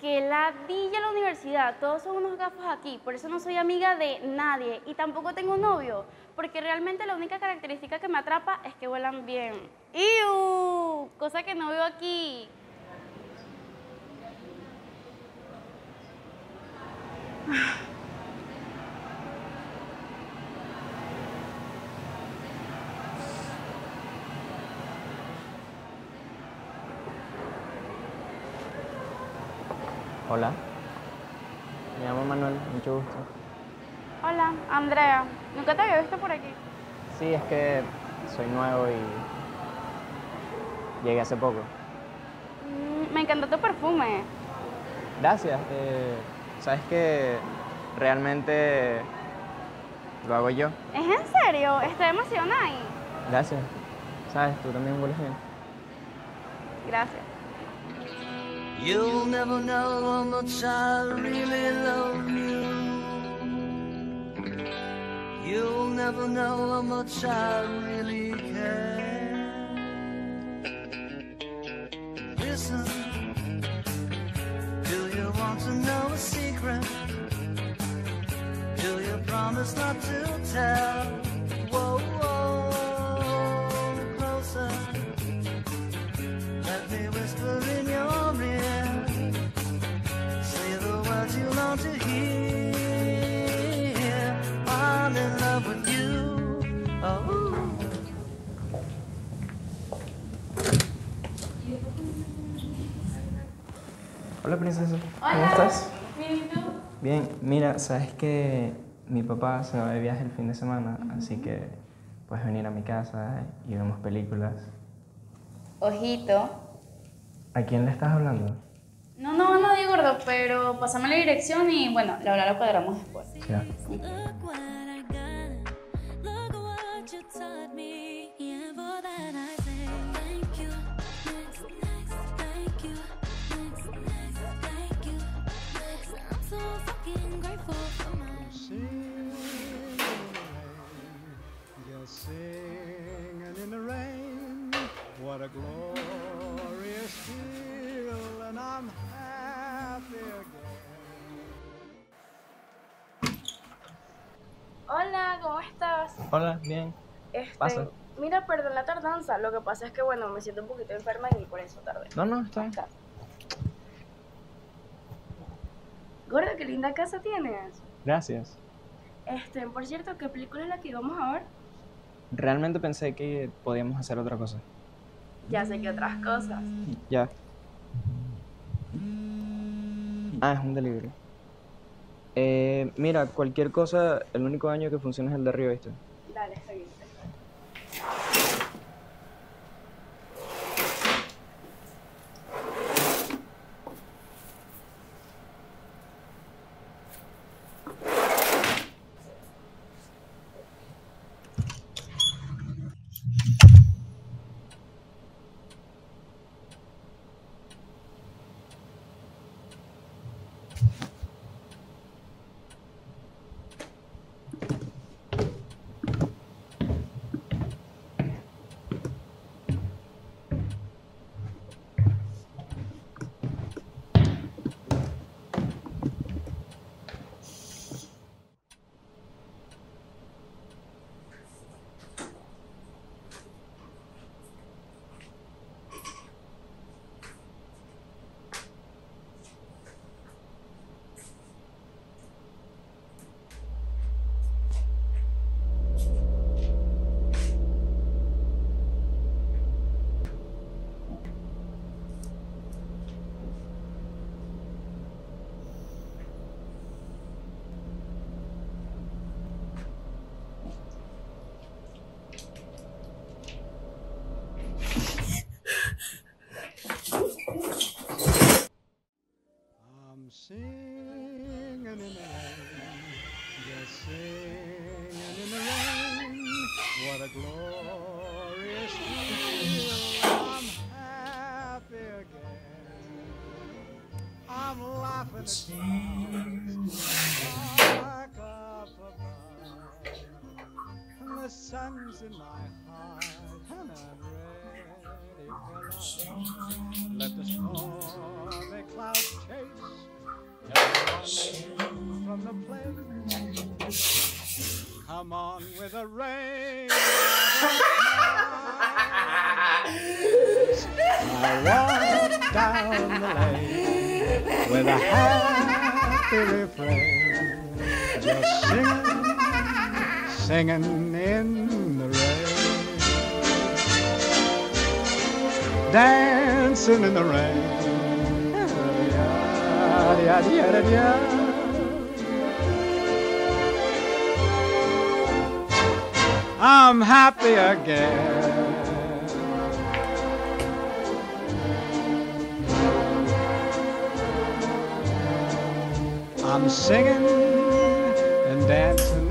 Que ladilla la universidad, todos son unos gafos aquí, por eso no soy amiga de nadie y tampoco tengo novio, porque realmente la única característica que me atrapa es que vuelan bien. ¡Iu! Cosa que no veo aquí. Hola. Me llamo Manuel, mucho gusto. Hola, Andrea. Nunca te había visto por aquí. Sí, es que soy nuevo y llegué hace poco. Mm, me encantó tu perfume. Gracias. eh, Sabes que realmente lo hago yo. ¿Es en serio? Estoy nice. Gracias. Sabes, tú también hueles bien. Gracias. You'll never know how much I really love you. You'll never know how much I really care. Listen, do you want to know a secret? Do you promise not to tell? Hola, princesa. ¿Cómo estás? Bien, mira, sabes que mi papá se va de viaje el fin de semana, así que puedes venir a mi casa y vemos películas. Ojito. ¿A quién le estás hablando? No, no, no digo gordo, pero pasame la dirección y bueno, la verdad lo cuadramos después. Ya. Look What a glorious feel, and I'm happy again. Hola, ¿cómo estás? Hola, bien. Este, Pasa. Mira, perdón la tardanza. Lo que pasa es que, bueno, me siento un poquito enferma y por eso tardé. No, no, está bien. Gorda, qué linda casa tienes. Gracias. Este, por cierto, ¿qué película es la que íbamos a ver? Realmente pensé que podíamos hacer otra cosa. Ya sé que otras cosas. Ya. Ah, es un delivery. Eh, mira, cualquier cosa, el único año que funciona es el de arriba, ¿viste? Dale, está bien. Singing in the rain. What a glorious feel. I'm happy again. I'm laughing at clouds like up above. The sun's in my heart, and I'm ready for love. The rain. I walk down the lane with a happy refrain, just singing, singing in the rain, dancing in the rain. Yada-yada-yada-yada. I'm happy again. I'm singing and dancing